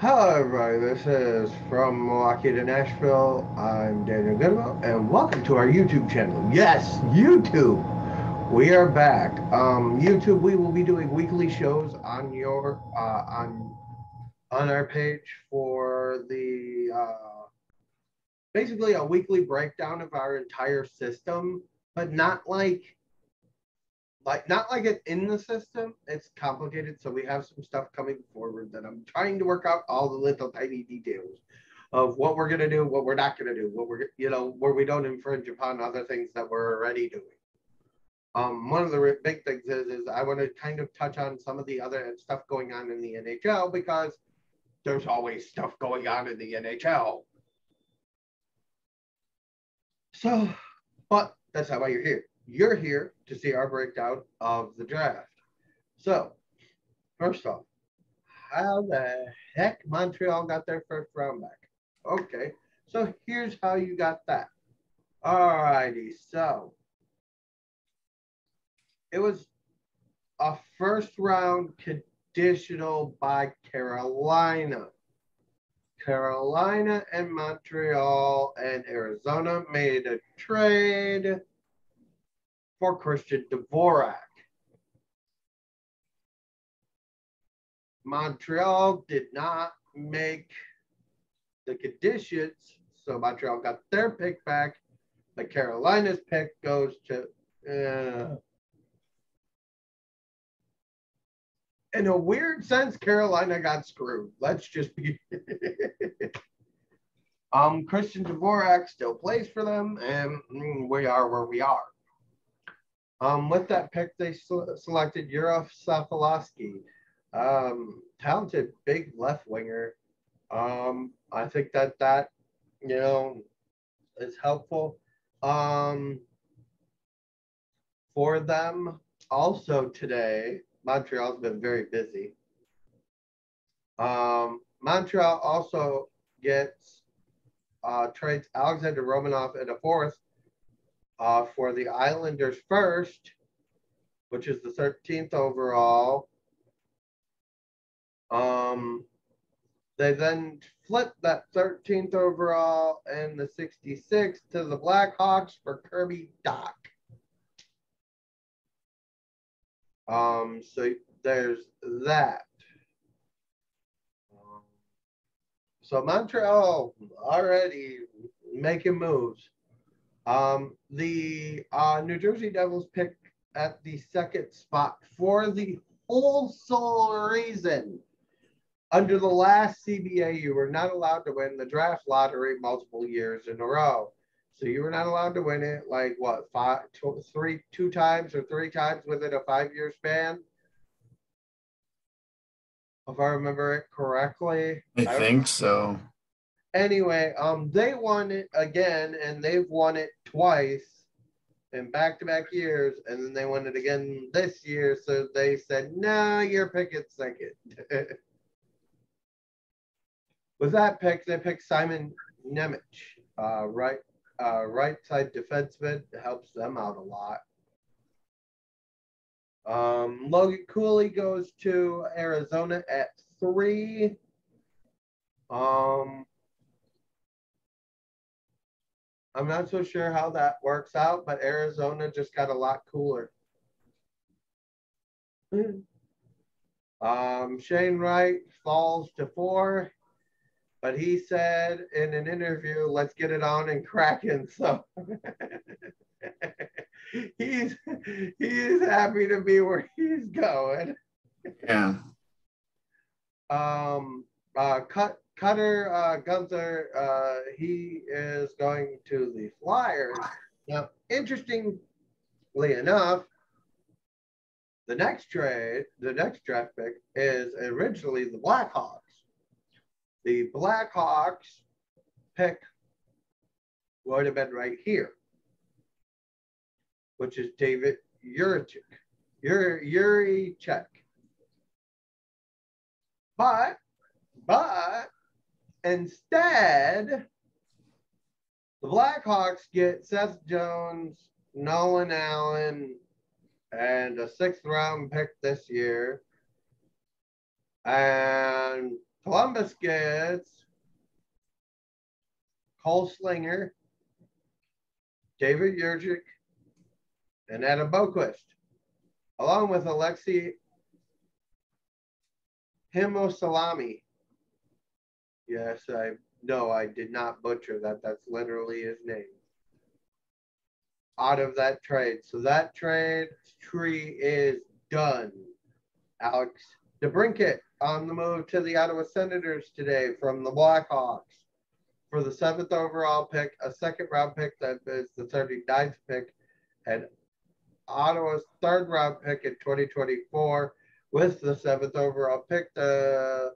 Hello, everybody. This is from Milwaukee to Nashville. I'm Daniel Goodwell, and welcome to our YouTube channel. Yes, YouTube. We are back. Um, YouTube. We will be doing weekly shows on your uh, on on our page for the uh, basically a weekly breakdown of our entire system, but not like like not like it's in the system. It's complicated, so we have some stuff coming forward that I'm trying to work out all the little tiny details of what we're gonna do, what we're not gonna do, what we're you know where we don't infringe upon other things that we're already doing. Um, one of the big things is is I want to kind of touch on some of the other stuff going on in the NHL because there's always stuff going on in the NHL. So, but that's not why you're here you're here to see our breakdown of the draft. So, first off, how the heck Montreal got their first round back? Okay, so here's how you got that. All righty, so it was a first round conditional by Carolina. Carolina and Montreal and Arizona made a trade for Christian Dvorak. Montreal did not make the conditions, so Montreal got their pick back, but Carolina's pick goes to. Uh, in a weird sense, Carolina got screwed. Let's just be. um, Christian Dvorak still plays for them, and we are where we are. Um, with that pick, they selected Juraj Slafkovsky, um, talented big left winger. Um, I think that that you know is helpful um, for them. Also today, Montreal's been very busy. Um, Montreal also gets uh, trades Alexander Romanov in a fourth uh, for the Islanders first, which is the 13th overall. Um, they then flipped that 13th overall and the 66th to the Blackhawks for Kirby Dach. Um, so there's that. Um, so Montreal already making moves. Um, the uh, New Jersey Devils pick at the second spot for the whole sole reason. Under the last CBA, you were not allowed to win the draft lottery multiple years in a row. So you were not allowed to win it like what five, two, three, two times or three times within a five-year span. If I remember it correctly, I, I think so anyway, um, they won it again, and they've won it twice in back-to-back years, and then they won it again this year. So they said, "No, nah, you're picking second. With that pick, they picked Simon Nemec, uh, right, uh, right side defenseman, helps them out a lot. Um, Logan Cooley goes to Arizona at three. Um, I'm not so sure how that works out, but Arizona just got a lot cooler. um, Shane Wright falls to four, but he said in an interview, let's get it on and cracking. So he's he's happy to be where he's going. Yeah. Um uh cut Cutter uh, Gunther, uh, he is going to the Flyers. Now, interestingly enough, the next trade, the next draft pick is originally the Blackhawks. The Blackhawks pick would have been right here, which is David Jiricek. Yuri Check. But, but Instead, the Blackhawks get Seth Jones, Nolan Allen, and a sixth round pick this year, and Columbus gets Cole Sillinger, David Jiricek, and Adam Boqvist, along with Alexi Himosalami. Yes, I no, I did not butcher that. That's literally his name. Out of that trade. So that trade tree is done. Alex DeBrincat on the move to the Ottawa Senators today from the Blackhawks for the seventh overall pick, a second round pick that is the 39th pick, and Ottawa's third round pick in 2024 with the seventh overall pick. The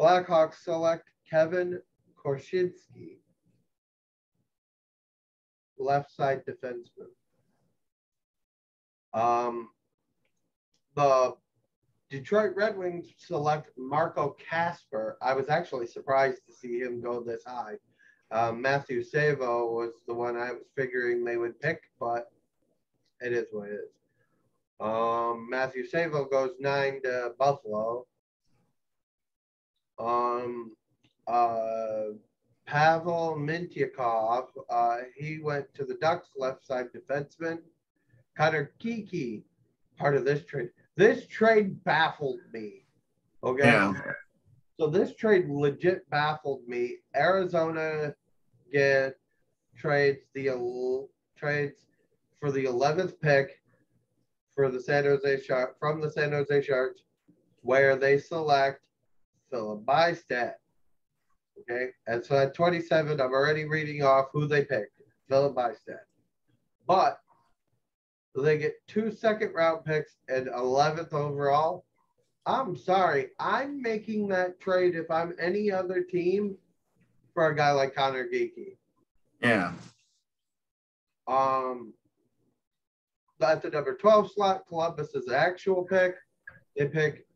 Blackhawks select Kevin Korchinski, left side defenseman. Um, the Detroit Red Wings select Marco Kasper. I was actually surprised to see him go this high. Um, Matthew Savoie was the one I was figuring they would pick, but it is what it is. Um, Matthew Savoie goes nine to Buffalo. Um, uh, Pavel Mintyukov, uh, he went to the Ducks left side defenseman. Cutter Kiki, part of this trade. This trade baffled me. Okay. Yeah. So this trade legit baffled me. Arizona get trades the trades for the 11th pick for the San Jose Sharks from the San Jose Sharks, where they select Filip Bystedt. Okay, and so at 27, I'm already reading off who they picked, Filip Bystedt. But they get two second round picks and 11th overall. I'm sorry, I'm making that trade if I'm any other team for a guy like Conor Geekie. Yeah. Um, at the number 12 slot, Columbus is the actual pick. They pick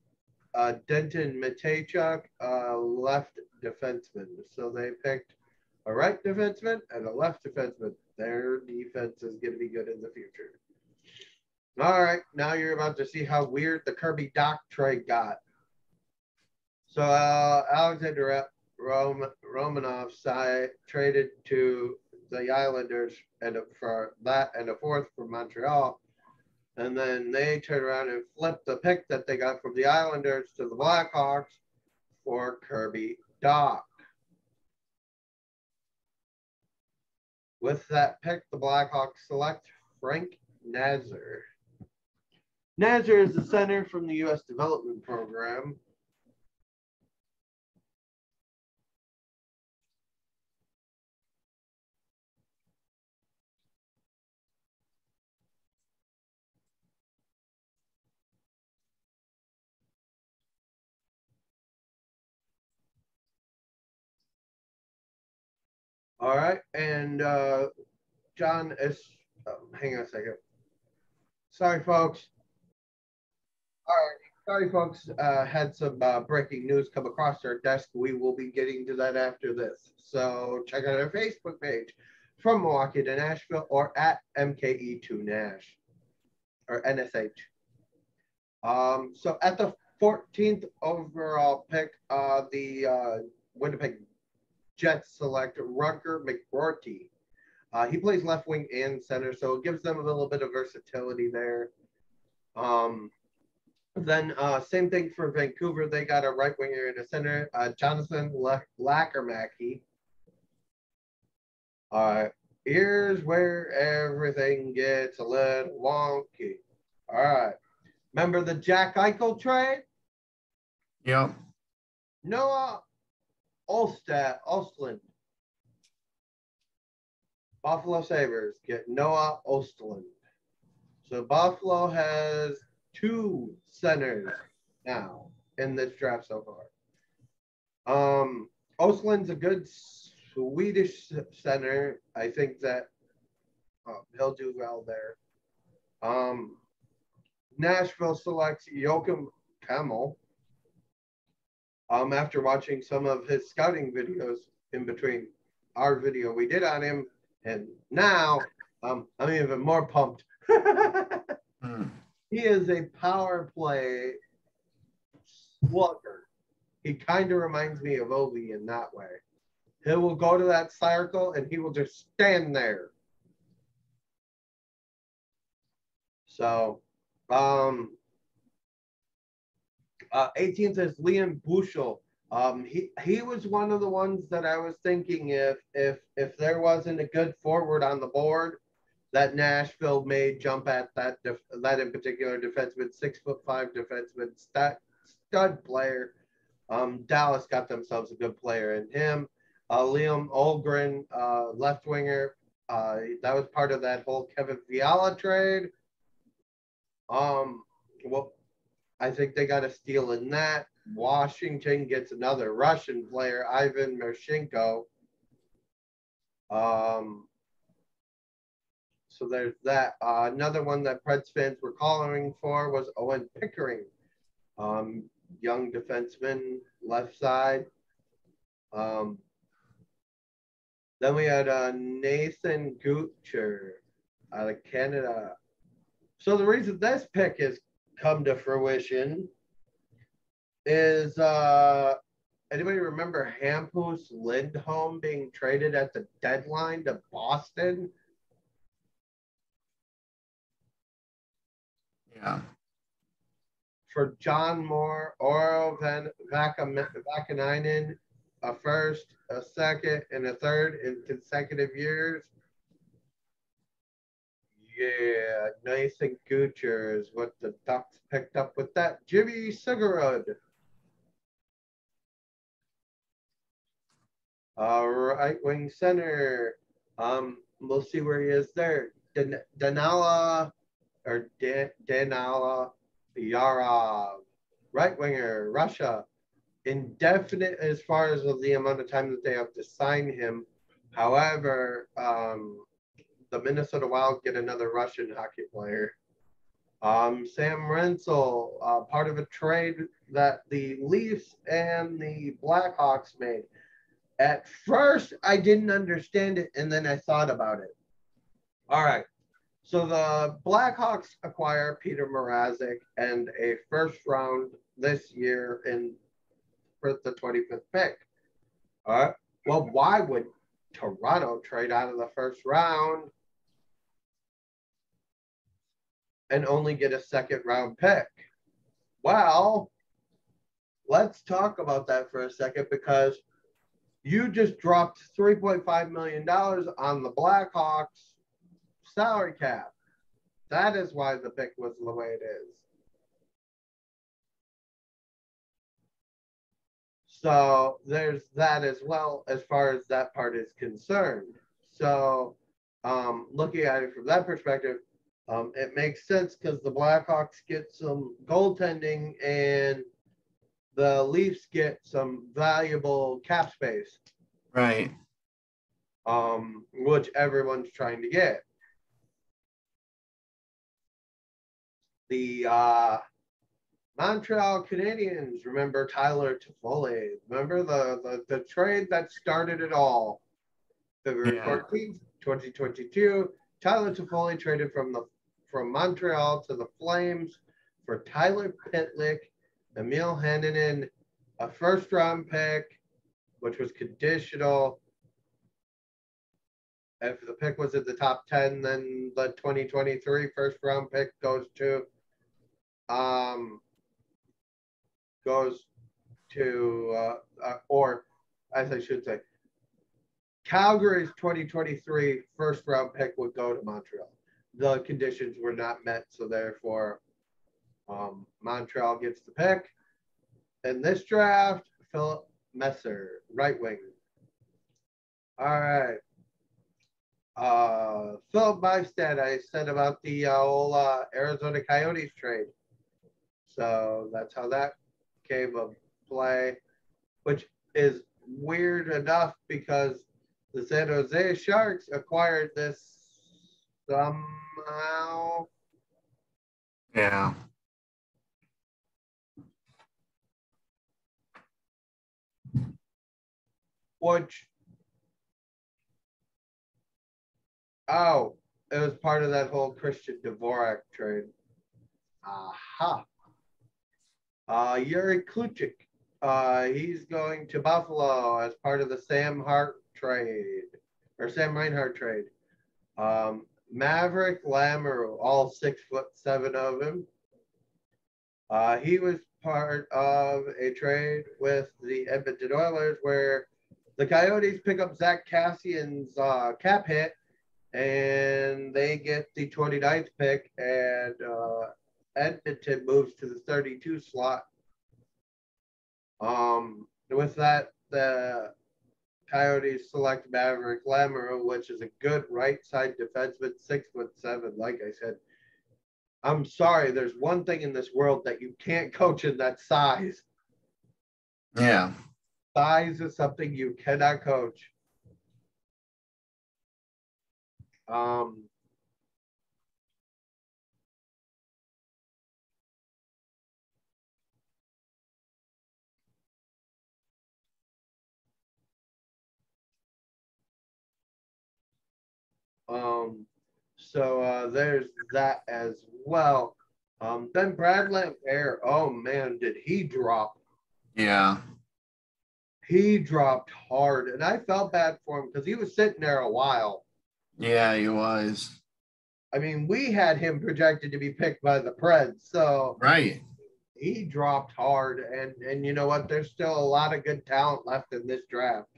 uh, Denton Mateychuk, uh, left defenseman. So they picked a right defenseman and a left defenseman. Their defense is going to be good in the future. All right, now you're about to see how weird the Kirby Dach trade got. So uh, Alexander Rom- Romanov side traded to the Islanders and for that and a fourth for Montreal. And then they turned around and flipped the pick that they got from the Islanders to the Blackhawks for Kirby Dach. With that pick, the Blackhawks select Frank Nazar. Nazar is the center from the U.S. Development Program. All right, and uh, John is. Oh, hang on a second. Sorry, folks. All right, sorry, folks. Uh, had some uh, breaking news come across our desk. We will be getting to that after this. So check out our Facebook page from Milwaukee to Nashville or at MKE2 Nash or NSH. Um, so at the 14th overall pick, uh, the uh, Winnipeg Jets select Rutger McGroarty. Uh, he plays left wing and center, so it gives them a little bit of versatility there. Um, then uh, same thing for Vancouver. They got a right winger and a center, uh, Jonathan Lekkerimäki. Uh, here's where everything gets a little wonky. All right. Remember the Jack Eichel trade? Yep. Noah Olstad, Ostlund. Buffalo Sabres get Noah Ostlund. So Buffalo has two centers now in this draft so far. Um, Ostlund's a good Swedish center. I think that uh, he'll do well there. Um, Nashville selects Joakim Kemell um, after watching some of his scouting videos in between our video we did on him. And now um, I'm even more pumped. mm. He is a power play slugger. he kind of reminds me of Ovi in that way. He will go to that circle and he will just stand there. So, um, uh, 18th is Liam Bichsel. Um, he he was one of the ones that I was thinking if if if there wasn't a good forward on the board, that Nashville may jump at that def, that in particular defenseman, six foot five defenseman, stud stud player. Um, Dallas got themselves a good player in him. Uh, Liam Ohgren, uh, left winger, uh, that was part of that whole Kevin Fiala trade. Um, well, I think they got a steal in that. Washington gets another Russian player, Ivan Mershenko. Um, so there's that. Uh, another one that Preds fans were calling for was Owen Pickering, um, young defenseman, left side. Um, then we had uh, Nathan Guttcher out of Canada. So the reason this pick has come to fruition is uh, anybody remember Hampus Lindholm being traded at the deadline to Boston? Yeah. For John Moore, Urho Van Vaakanainen, a first, a second, and a third in consecutive years. Yeah, Nathan Guttcher is what the Ducks picked up with that. Jimmy Sigurd. Uh, right wing center. Um, we'll see where he is there. Dan- Danala or Dan- Danala Yarov, right winger, Russia. Indefinite as far as the amount of time that they have to sign him. However, um, the Minnesota Wild get another Russian hockey player. Um, Sam Rinzel, uh, part of a trade that the Leafs and the Blackhawks made. At first, I didn't understand it, and then I thought about it. All right. So the Blackhawks acquire Peter Mrazek and a first round this year in for the 25th pick. All right. Well, why would Toronto trade out of the first round and only get a second round pick? Well, let's talk about that for a second because you just dropped $3.5 million on the Blackhawks salary cap. That is why the pick was the way it is. So there's that as well as far as that part is concerned. So um, looking at it from that perspective, um, it makes sense because the Blackhawks get some goaltending and the Leafs get some valuable cap space. Right. Um, which everyone's trying to get. The uh, Montreal Canadiens, remember Tyler Toffoli. Remember the, the, the trade that started it all. February Yeah. 14th, 2022. Tyler Toffoli traded from the from Montreal to the Flames for Tyler Pitlick, Emil Haninen, a first round pick, which was conditional. If the pick was at the top 10, then the 2023 first round pick goes to um goes to uh, uh, or as I should say Calgary's 2023 first round pick would go to Montreal. The conditions were not met, so therefore um, Montreal gets the pick. In this draft, Filip Mesar, right wing. All right. Uh, Filip Bystedt, I said about the uh, old uh, Arizona Coyotes trade. So that's how that came of play, which is weird enough because the San Jose Sharks acquired this somehow. Yeah. Which, oh, it was part of that whole Christian Dvorak trade. Aha. Uh, Jiri Kulich, Uh, he's going to Buffalo as part of the Sam Hart trade or Sam Reinhart trade. Um, Maverick Lamoureux, all six foot seven of him. Uh, he was part of a trade with the Edmonton Oilers where the Coyotes pick up Zack Kassian's uh, cap hit and they get the 29th pick and uh, Edmonton moves to the 32 slot. Um, with that, the Coyotes select Maverick Lamoureux, which is a good right side defenseman, six foot seven. Like I said, I'm sorry, there's one thing in this world that you can't coach in that size. Yeah. Size is something you cannot coach. Um, um, so uh, there's that as well. Um, then Brad Lambert, oh man, did he drop? Yeah. He dropped hard, and I felt bad for him because he was sitting there a while. Yeah, he was. I mean, we had him projected to be picked by the Preds, so Right. he dropped hard. And and you know what? There's still a lot of good talent left in this draft.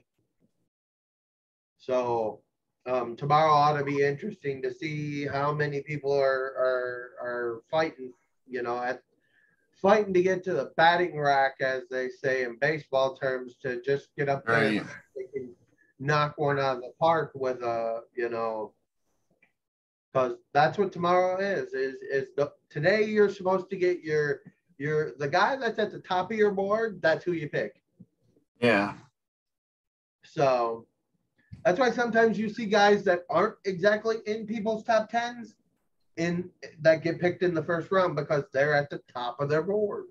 So um, tomorrow ought to be interesting to see how many people are are are fighting. You know, at fighting to get to the batting rack, as they say in baseball terms, to just get up there. Right. and can knock one out of the park with a you know because that's what tomorrow is is is the today you're supposed to get your your the guy that's at the top of your board that's who you pick Yeah. so that's why sometimes you see guys that aren't exactly in people's top tens in that get picked in the first round because they're at the top of their board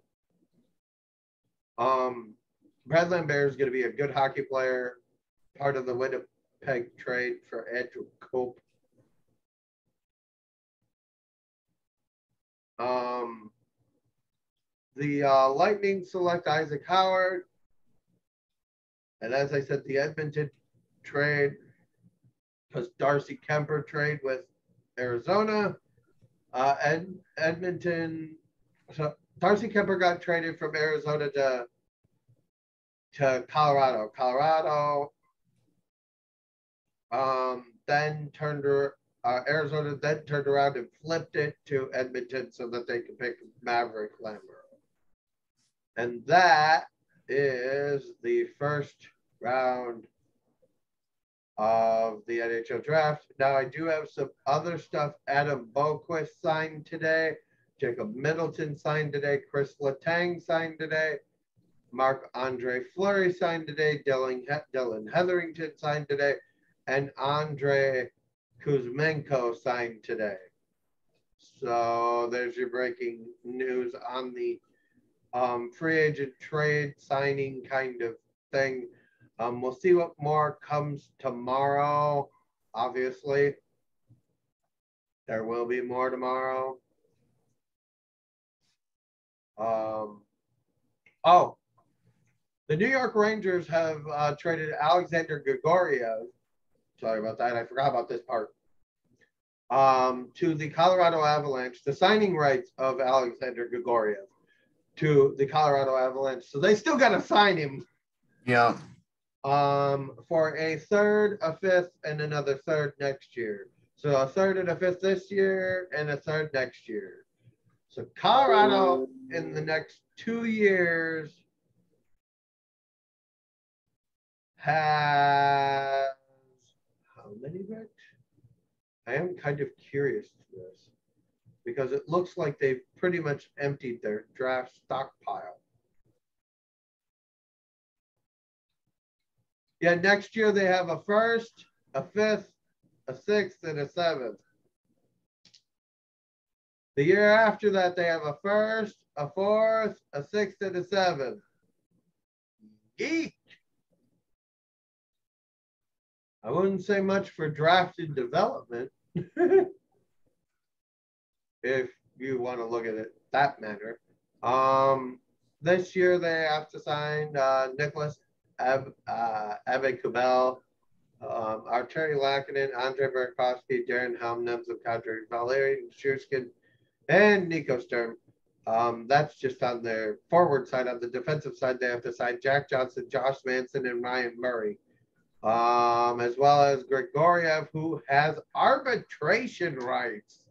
um brad lambert is going to be a good hockey player part of the winnipeg trade for andrew copp Um, the uh, Lightning select Isaac Howard. And as I said, the Edmonton trade, because Darcy Kuemper trade with Arizona. Uh, Ed, Edmonton, so Darcy Kuemper got traded from Arizona to, to Colorado. Colorado um, then turned uh, Arizona then turned around and flipped it to Edmonton so that they could pick Maverick Lamoureux. And that is the first round of the NHL draft. Now, I do have some other stuff. Adam Boqvist signed today. Jacob Middleton signed today. Chris Letang signed today. Marc-Andre Fleury signed today. Dylan, Dylan Hetherington signed today. And Andrei Kuzmenko signed today. So there's your breaking news on the um, free agent trade signing kind of thing. Um, we'll see what more comes tomorrow. Obviously, there will be more tomorrow. Um, oh, the New York Rangers have uh, traded Alexander Gregoriev sorry about that. I forgot about this part. Um, to the Colorado Avalanche, the signing rights of Alexander Grigoriev to the Colorado Avalanche. So they still got to sign him Yeah. Um, for a third, a fifth, and another third next year. So a third and a fifth this year, and a third next year. So Colorado in the next two years has how many Rich? I am kind of curious to this because it looks like they've pretty much emptied their draft stockpile. Yeah, next year they have a first, a fifth, a sixth, and a seventh. The year after that, they have a first, a fourth, a sixth, and a seventh. Geek. I wouldn't say much for drafted development. if you want to look at it that manner. Um, this year they have to sign uh, Nicholas Ab, uh, Aube-Kubel, um, Arturi Andre Burakovsky, Darren Helm, Nemzov Kadri, Valerian Shurskin, and Nico Sturm. Um, that's just on their forward side. On the defensive side, they have to sign Jack Johnson, Josh Manson, and Ryan Murray, um, as well as Grigoriev, who has arbitration rights.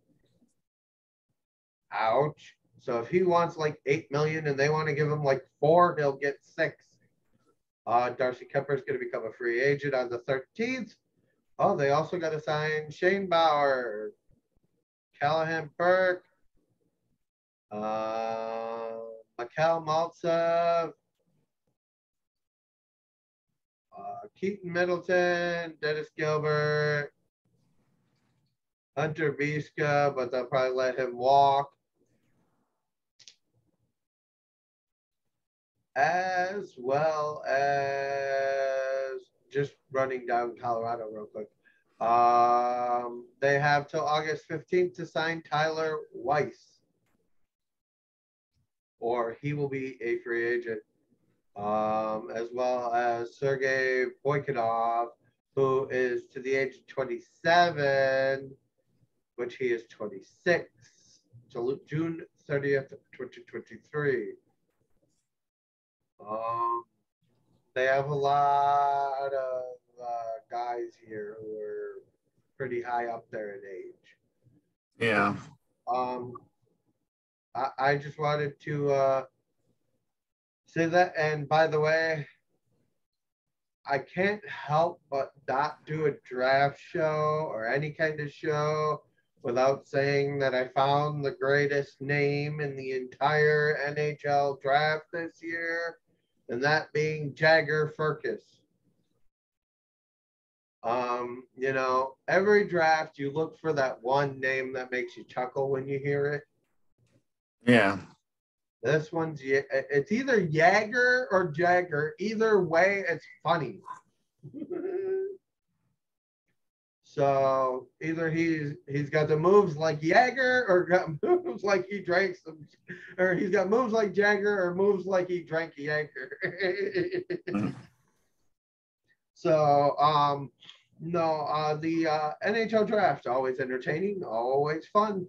Ouch. So if he wants like eight million and they want to give him like four, he'll get six. Uh, Darcy Kuemper is going to become a free agent on the 13th. Oh, they also got to sign Shane Bauer, Callahan Burke, uh, Mikhail Maltsev, uh, Keaton Middleton, Dennis Gilbert, Hunter Viska, but they'll probably let him walk. As well as just running down Colorado real quick. Um, they have till August 15th to sign Tyler Weiss, or he will be a free agent, um, as well as Sergei Boykadov, who is to the age of 27, which he is 26, to June 30th, 2023. Um, they have a lot of uh, guys here who are pretty high up there in age. Yeah. Um, I, I just wanted to uh, say that. And by the way, I can't help but not do a draft show or any kind of show without saying that I found the greatest name in the entire NHL draft this year, and that being Jagger Firkus. Um, you know, every draft you look for that one name that makes you chuckle when you hear it. Yeah. This one's it's either Jagger or Jagger. Either way, it's funny. So either he's he's got the moves like Jagger or got moves like he drank some, or he's got moves like Jagger or moves like he drank Jagger. Mhm. So um no, uh the uh NHL draft always entertaining, always fun.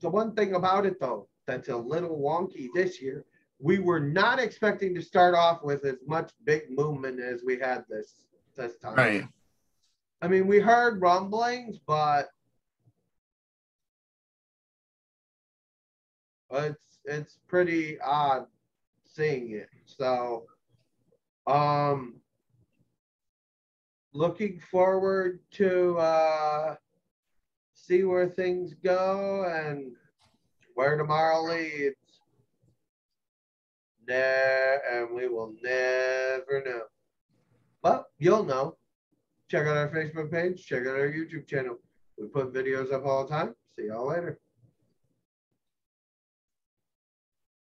The one thing about it though, that's a little wonky this year. We were not expecting to start off with as much big movement as we had this this time. Right. I mean, we heard rumblings, but it's it's pretty odd seeing it. So, um, looking forward to uh, see where things go and where tomorrow leads. Ne- and we will never know. But you'll know. Check out our Facebook page, check out our YouTube channel. We put videos up all the time. See y'all later.